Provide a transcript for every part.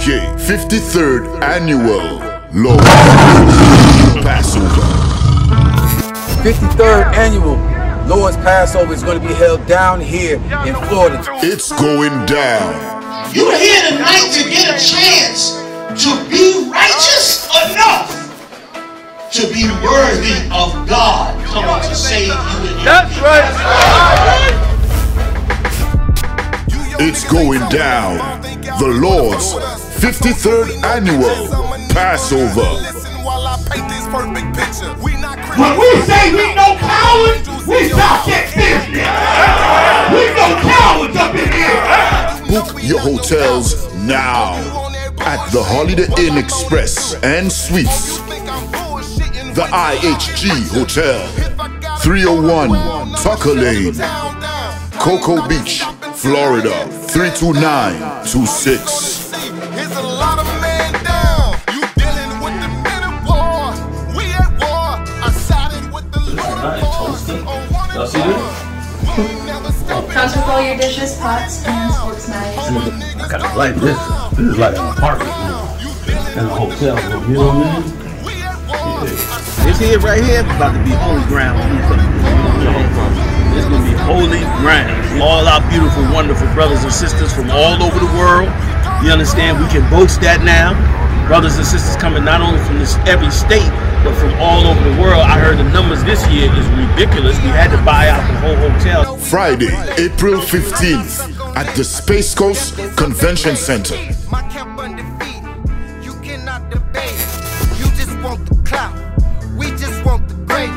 PK 53rd Annual Lord Passover. 53rd Annual Lord's Passover is going to be held down here in Florida. It's going down. You're here tonight to get a chance to be righteous enough to be worthy of God coming to save you. And That's right. It's going down. The Lord's 53rd Annual Passover. When we say we no cowards, we stop that business. We no cowards up in here. Book your hotels now at the Holiday Inn Express and Suites. The IHG Hotel, 301 Tucker Lane, Cocoa Beach, Florida, 32926. Dishes, pots, pans, forks, knives. I of like this. This is like an apartment and a hotel room. You know what I mean? This here, right here, about to be holy ground. It's gonna be holy ground. All our beautiful, wonderful brothers and sisters from all over the world. You understand? We can boast that now. Brothers and sisters coming not only from this every state, but from all over the world. I heard the numbers this year is ridiculous. We had to buy out the whole hotel. Friday, April 15th at the Space Coast Convention Center. My camp undefeated. You cannot debate. You just want the clout. We just want the grace.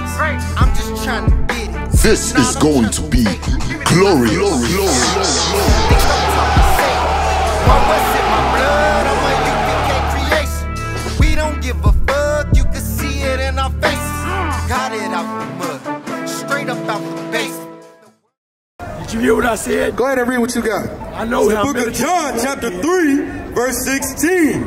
I'm just trying to get it. This is going to be glorious. I said? Go ahead and read what you got. I know the book of John, chapter 3, verse 16.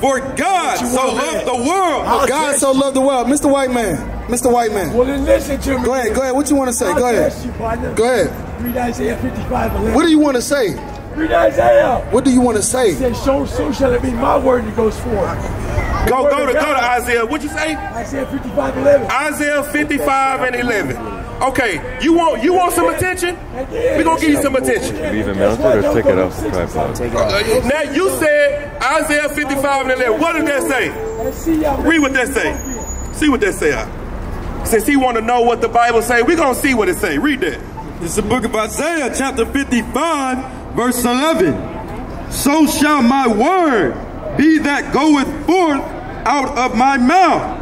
For God so loved the world. I'll God so loved the world. Mr. White Man. Mr. White Man. Well, then listen to me. Go ahead, go ahead. What you want to say? I'll Go ahead. you, partner. Go ahead. Read Isaiah 55 11. What do you want to say? Read Isaiah. What do you want to say? It says, so, so shall it be my word that goes forth. Go, go to, go to Isaiah. What you say? Isaiah 55 11. Isaiah 55 and 11. Okay, you want you want some attention? We're gonna give you some attention. Leave it mounted or take it off the tripod? Uh, now you said Isaiah 55 and 11. What does that say? Read what that say. See what that say. Since he want to know what the Bible say, we gonna see what it say. Read that. It's the book of Isaiah, chapter 55, verse 11. So shall my word be that goeth forth out of my mouth.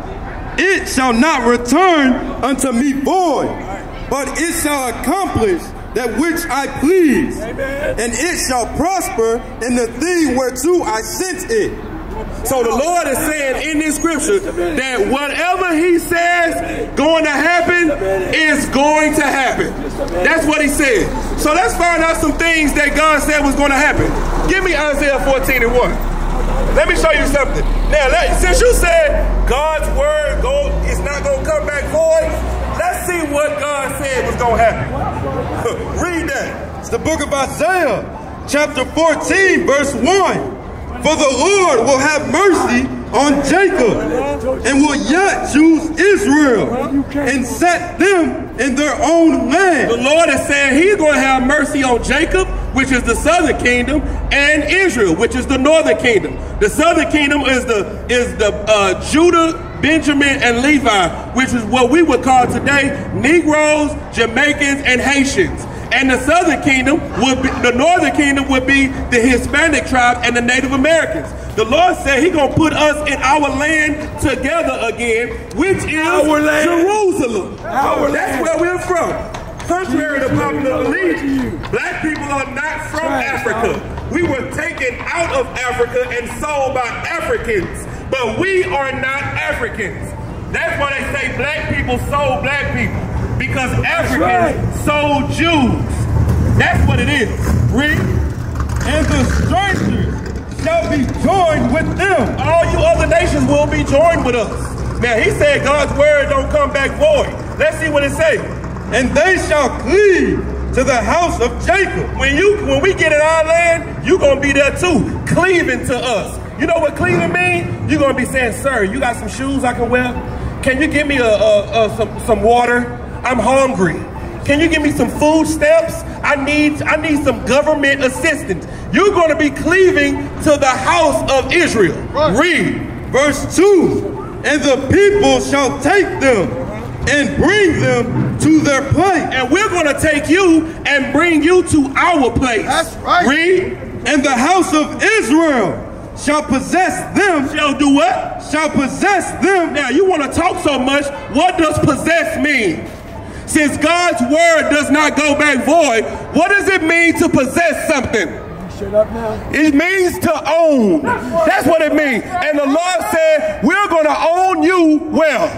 It shall not return unto me void, but it shall accomplish that which I please, and it shall prosper in the thing whereto I sent it. So the Lord is saying in this scripture that whatever He says going to happen is going to happen. That's what He said. So let's find out some things that God said was going to happen. Give me Isaiah 14 and 1. Let me show you something. Now, let, since you said God's word go, is not going to come back void, let's see what God said was going to happen. Read that. It's the book of Isaiah, chapter 14, verse 1. For the Lord will have mercy on Jacob and will yet choose Israel and set them in their own land. The Lord is saying He's going to have mercy on Jacob, which is the southern kingdom, and Israel, which is the northern kingdom. The southern kingdom is the is the uh, Judah, Benjamin, and Levi, which is what we would call today Negroes, Jamaicans, and Haitians. And the southern kingdom would be, the northern kingdom would be the Hispanic tribe and the Native Americans. The Lord said He gonna put us in our land together again, which is Our land. Jerusalem. Our That's land. where we're from. Contrary to popular belief, black people are not from Africa. We were taken out of Africa and sold by Africans, but we are not Africans. That's why they say black people sold black people because Africans right. sold Jews. That's what it is. Read. And the strangers shall be joined with them. All you other nations will be joined with us. Now he said God's word don't come back void. Let's see what it says. And they shall cleave to the house of Jacob. When you when we get in our land, you gonna be there too, cleaving to us. You know what cleaving mean? You're gonna be saying, sir, you got some shoes I can wear? Can you give me a, a, a some, some water? I'm hungry. Can you give me some food stamps? I need I need some government assistance. You're going to be cleaving to the house of Israel. Read verse 2. And the people shall take them and bring them to their place. And we're going to take you and bring you to our place. That's right. Read. And the house of Israel shall possess them. Shall do what? Shall possess them. Now, you want to talk so much. What does possess mean? Since God's word does not go back void, what does it mean to possess something? Shut up now. It means to own. That's what it means. And the Lord said, we're going to own you well.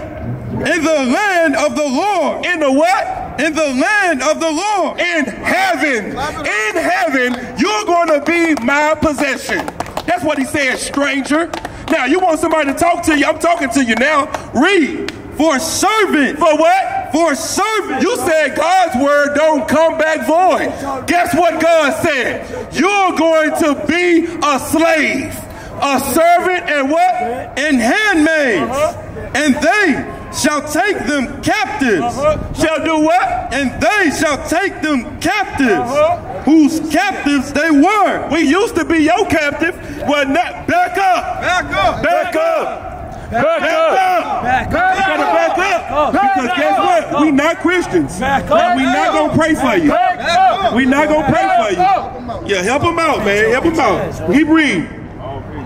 In the land of the Lord. In the what? In the land of the Lord. In heaven. In heaven, you're going to be my possession. That's what he said, stranger. Now, you want somebody to talk to you? I'm talking to you now. Read. For a servant. For what? For a servant. You said God's word don't come back void. Guess what God said? You're going to be a slave, a servant, and what? And handmaids. And they shall take them captives. Uh-huh. Shall do what? And they shall take them captives, uh-huh. whose captives they were. We used to be your captive. Well, not back up. Back up. Back up. Back, back up. Back up. Back gotta back up. Because guess what? We not Christians. Back up. We not gonna pray for you. We not gonna pray for you. Yeah, help them out, man. Help them out. Keep reading.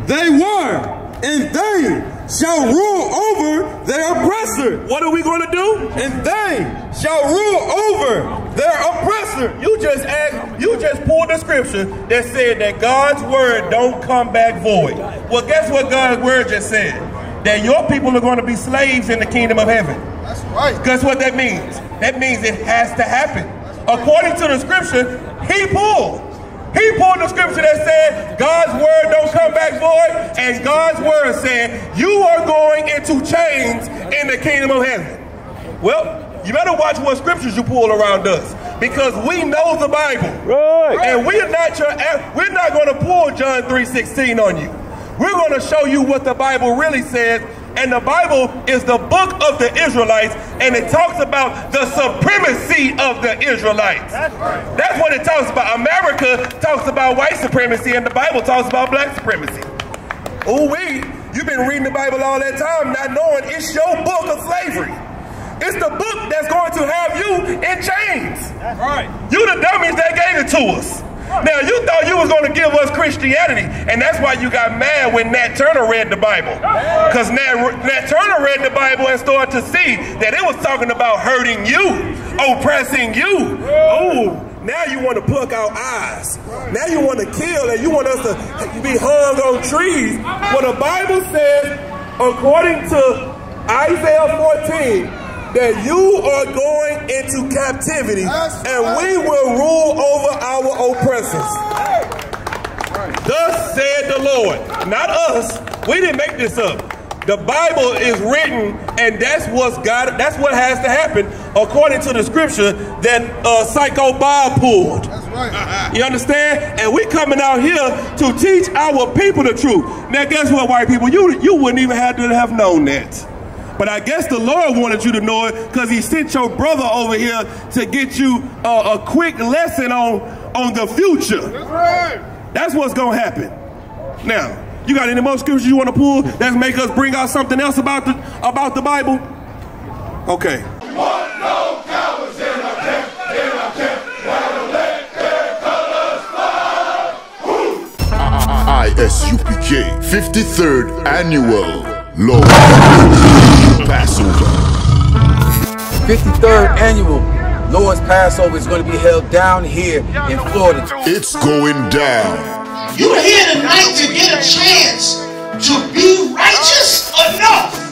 They were, and they shall rule over their oppressor. What are we going to do? And they shall rule over their oppressor. You just asked, you just pulled the scripture that said that God's word don't come back void. Well, guess what God's word just said? That your people are going to be slaves in the kingdom of heaven. That's right. Guess what that means? That means it has to happen. According to the scripture, he pulled. He pulled the scripture that said God's word don't come back void, and God's word said you are going into chains in the kingdom of heaven. Well, you better watch what scriptures you pull around us because we know the Bible. Right. And we're not your we're not going to pull John 3:16 on you. We're going to show you what the Bible really says and the Bible is the book of the Israelites, and it talks about the supremacy of the Israelites. That's, right. That's what it talks about. America talks about white supremacy, and the Bible talks about black supremacy. Oh, we, you've been reading the Bible all that time, not knowing it's your book of slavery. It's the book that's going to have you in chains. That's right. You the dummies that gave it to us. Now, you thought you was going to give us Christianity, and that's why you got mad when Nat Turner read the Bible. Because Nat, Nat Turner read the Bible and started to see that it was talking about hurting you, oppressing you. Oh, now you want to pluck out eyes. Now you want to kill, and you want us to be hung on trees. What the Bible says, according to Isaiah 14, that you are going into captivity and we will rule over our oppressors. Thus said the Lord, not us. We didn't make this up. The Bible is written, and that's what's got. That's what has to happen according to the scripture that uh, Psycho Bob pulled. That's right. You understand? And we coming out here to teach our people the truth. Now, guess what, white people? You you wouldn't even have to have known that. But I guess the Lord wanted you to know it because he sent your brother over here to get you a, a quick lesson on, on the future. That's right. That's what's going to happen. Now, you got any more scriptures you want to pull that make us bring out something else about the, about the Bible? Okay. ISUPK 53rd Annual Lord Passover. 53rd annual Lord's Passover is going to be held down here in Florida. It's going down. You're here tonight to get a chance to be righteous enough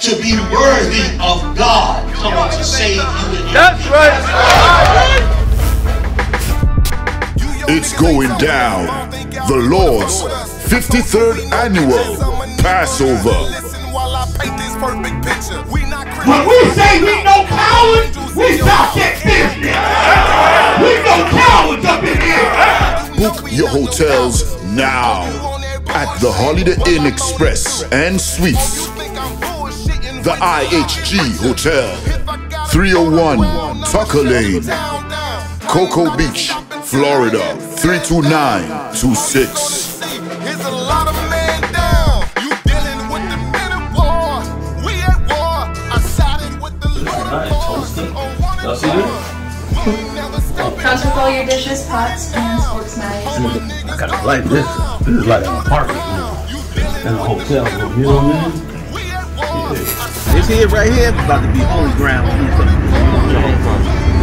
to be worthy of God coming to save you. That's right. It's going down. The Lord's 53rd Annual Passover perfect picture. We not When we say we no cowards, we South Sex business. We no cowards up in here. Book your hotels now at the Holiday Inn Express and Suites. The IHG Hotel, 301 Tucker Lane, Cocoa Beach, Florida, 32926. Comes with all your dishes, pots, pans, forks, knives. I kind of like this. This is like an apartment in a hotel. You know what I mean? This here, right here, is about to be holy ground. come.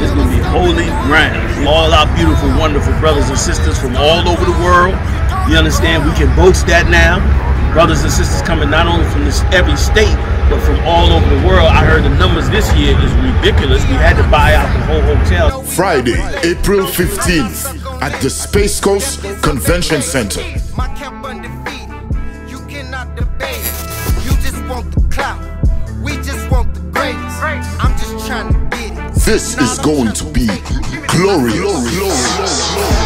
It's gonna be holy ground. All our beautiful, wonderful brothers and sisters from all over the world. You understand? We can boast that now. Brothers and sisters coming not only from this every state, but from all over the world. I heard the numbers this year is ridiculous. We had to buy out the whole hotel. Friday, April 15th at the Space Coast Convention Center. My camp undefeated. You cannot debate. You just want the clout. We just want the greatest. I'm just trying to get it. This is going to be glorious.